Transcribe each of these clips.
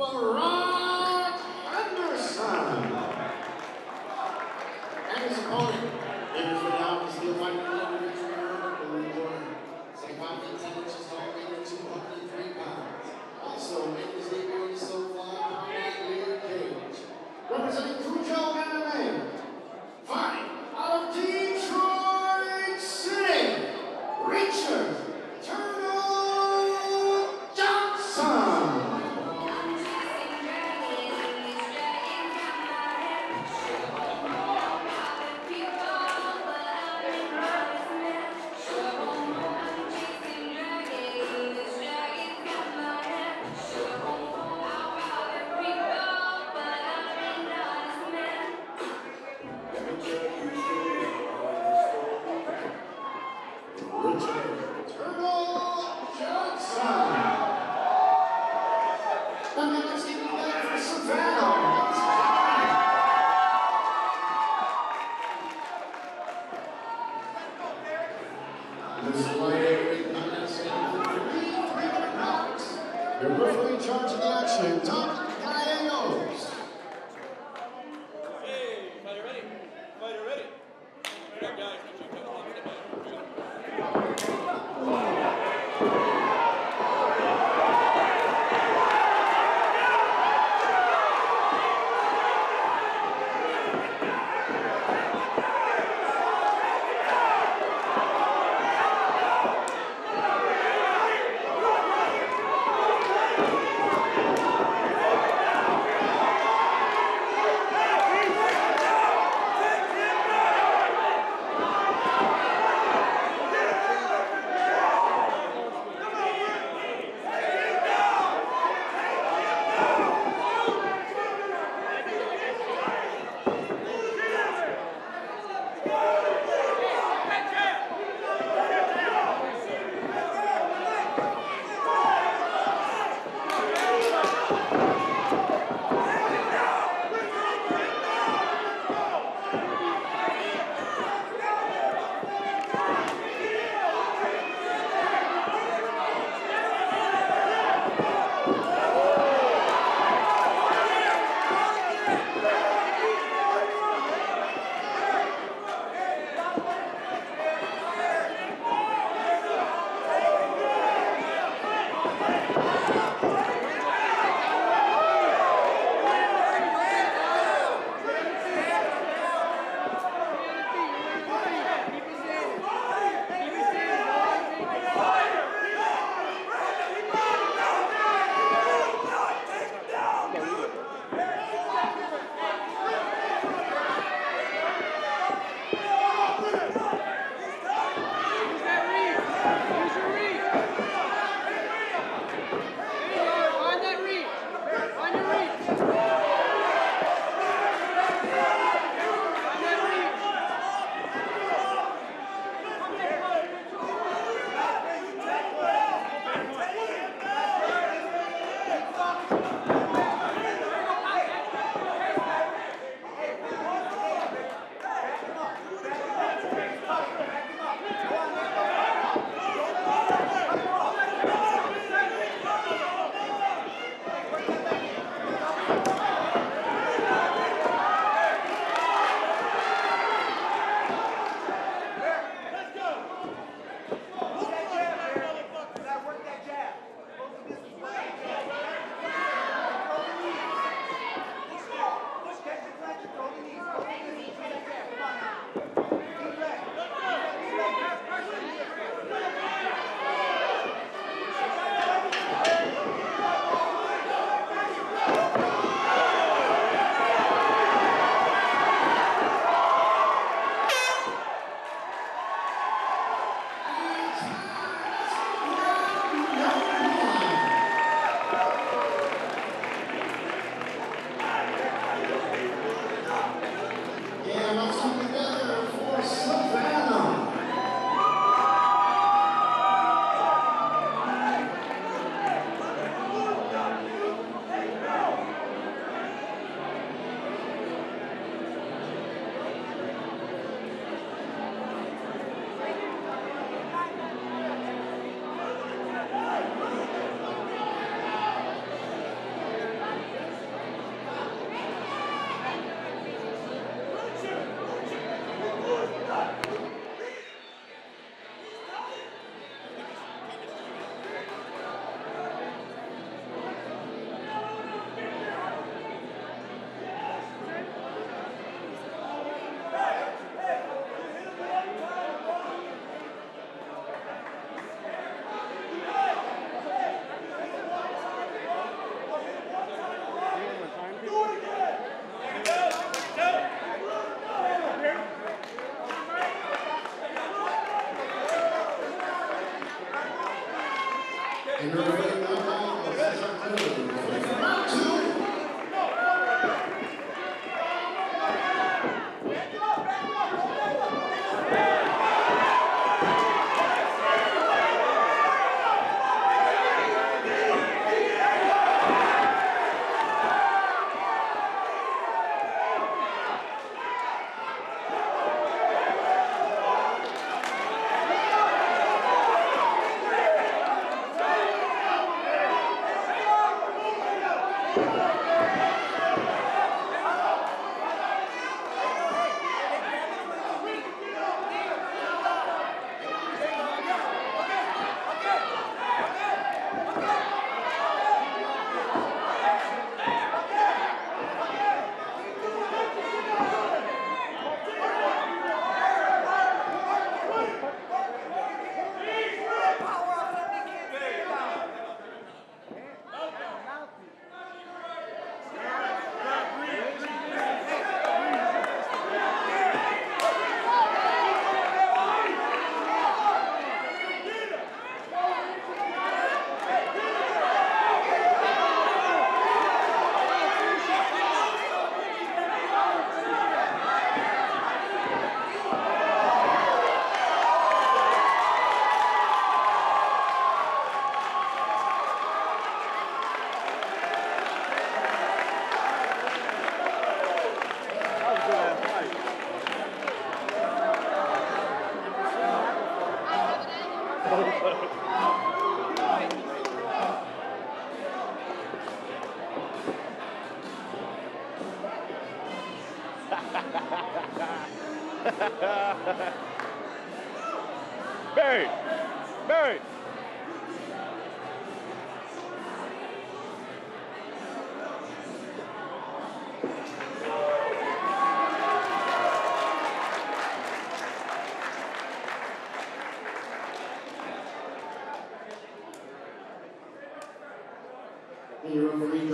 Barak Vamos it doesn't matter, it's. In her Barry! Barry! The referee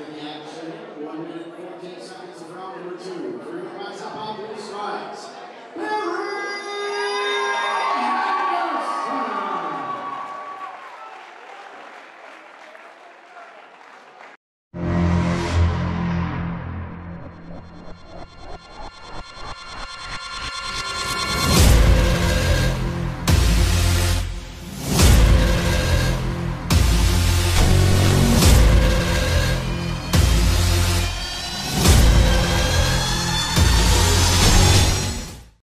in the action. One minute, 14 seconds of round number two. Three rise up on blue strikes. Barry